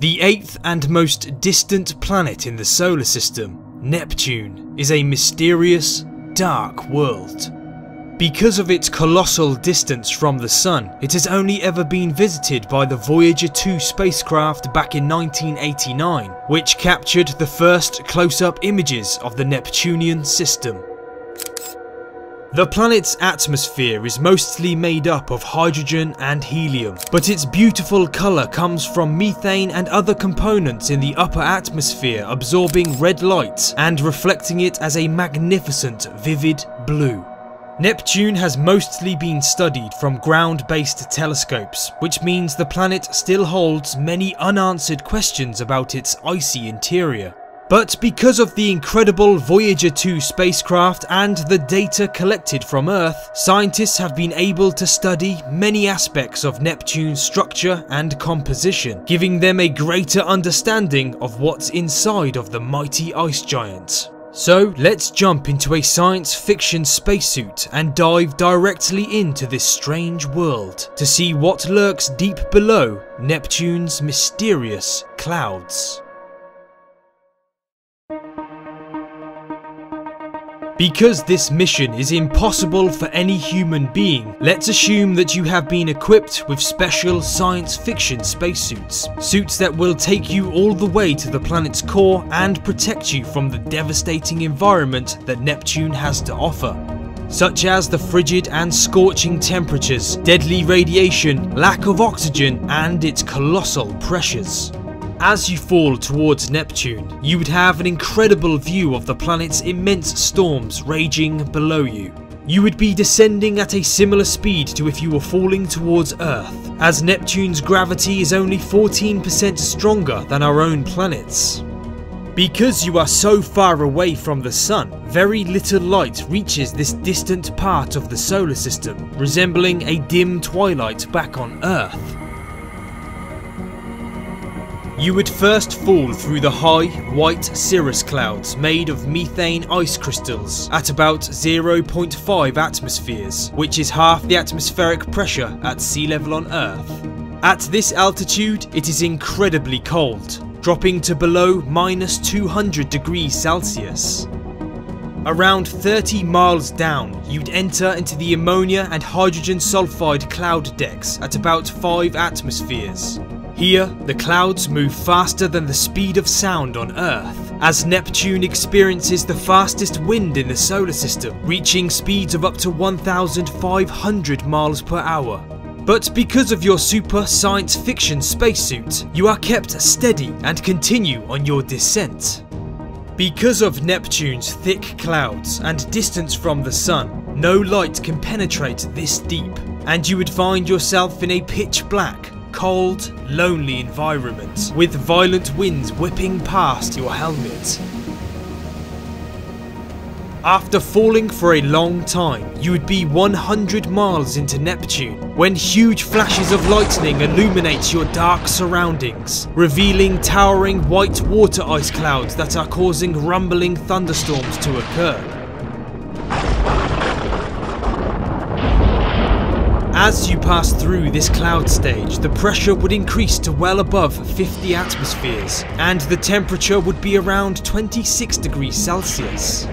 The eighth and most distant planet in the solar system, Neptune, is a mysterious, dark world. Because of its colossal distance from the Sun, it has only ever been visited by the Voyager 2 spacecraft back in 1989, which captured the first close-up images of the Neptunian system. The planet's atmosphere is mostly made up of hydrogen and helium, but its beautiful colour comes from methane and other components in the upper atmosphere absorbing red light and reflecting it as a magnificent vivid blue. Neptune has mostly been studied from ground-based telescopes, which means the planet still holds many unanswered questions about its icy interior. But because of the incredible Voyager 2 spacecraft and the data collected from Earth, scientists have been able to study many aspects of Neptune's structure and composition, giving them a greater understanding of what's inside of the mighty ice giant. So let's jump into a science fiction spacesuit and dive directly into this strange world to see what lurks deep below Neptune's mysterious clouds. Because this mission is impossible for any human being, let's assume that you have been equipped with special science fiction spacesuits. Suits that will take you all the way to the planet's core and protect you from the devastating environment that Neptune has to offer such as the frigid and scorching temperatures, deadly radiation, lack of oxygen, and its colossal pressures. As you fall towards Neptune, you would have an incredible view of the planet's immense storms raging below you. You would be descending at a similar speed to if you were falling towards Earth, as Neptune's gravity is only 14% stronger than our own planet's. Because you are so far away from the Sun, very little light reaches this distant part of the solar system, resembling a dim twilight back on Earth. You would first fall through the high, white cirrus clouds made of methane ice crystals at about 0.5 atmospheres, which is half the atmospheric pressure at sea level on Earth. At this altitude, it is incredibly cold, dropping to below minus 200 degrees Celsius. Around 30 miles down, you'd enter into the ammonia and hydrogen sulfide cloud decks at about 5 atmospheres. Here, the clouds move faster than the speed of sound on Earth, as Neptune experiences the fastest wind in the solar system, reaching speeds of up to 1,500 miles per hour. But because of your super science fiction spacesuit, you are kept steady and continue on your descent. Because of Neptune's thick clouds and distance from the sun, no light can penetrate this deep, and you would find yourself in a pitch black, cold, lonely environment, with violent winds whipping past your helmet. After falling for a long time, you would be 100 miles into Neptune when huge flashes of lightning illuminate your dark surroundings, revealing towering white water ice clouds that are causing rumbling thunderstorms to occur. As you pass through this cloud stage, the pressure would increase to well above 50 atmospheres, and the temperature would be around 26 degrees Celsius.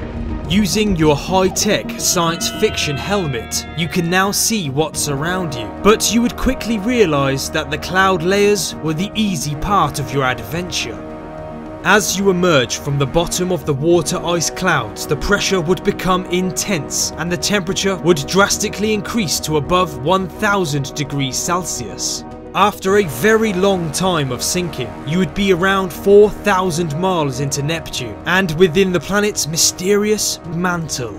Using your high-tech science fiction helmet, you can now see what's around you, but you would quickly realise that the cloud layers were the easy part of your adventure. As you emerge from the bottom of the water ice clouds, the pressure would become intense and the temperature would drastically increase to above 1000 degrees Celsius. After a very long time of sinking, you would be around 4,000 miles into Neptune and within the planet's mysterious mantle.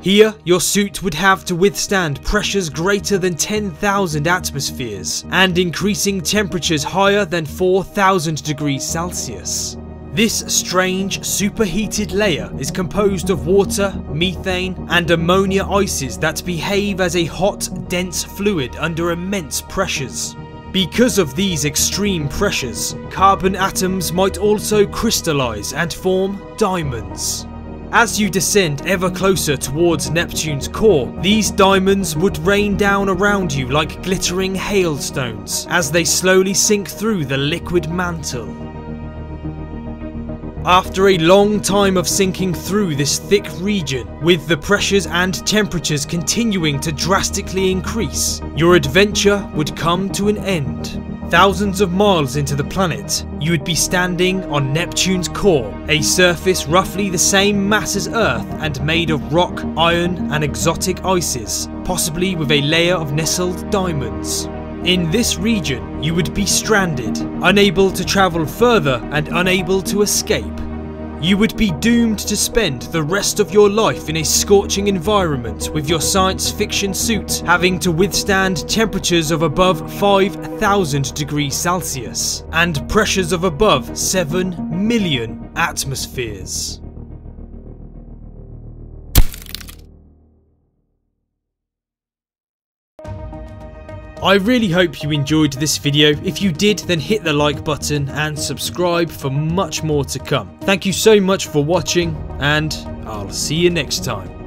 Here, your suit would have to withstand pressures greater than 10,000 atmospheres and increasing temperatures higher than 4,000 degrees Celsius. This strange superheated layer is composed of water, methane and ammonia ices that behave as a hot, dense fluid under immense pressures. Because of these extreme pressures, carbon atoms might also crystallize and form diamonds. As you descend ever closer towards Neptune's core, these diamonds would rain down around you like glittering hailstones as they slowly sink through the liquid mantle. After a long time of sinking through this thick region, with the pressures and temperatures continuing to drastically increase, your adventure would come to an end. Thousands of miles into the planet, you would be standing on Neptune's core, a surface roughly the same mass as Earth and made of rock, iron and exotic ices, possibly with a layer of nestled diamonds. In this region, you would be stranded, unable to travel further and unable to escape. You would be doomed to spend the rest of your life in a scorching environment with your science fiction suit having to withstand temperatures of above 5000 degrees Celsius and pressures of above 7 million atmospheres. I really hope you enjoyed this video. If you did, then hit the like button and subscribe for much more to come. Thank you so much for watching, and I'll see you next time.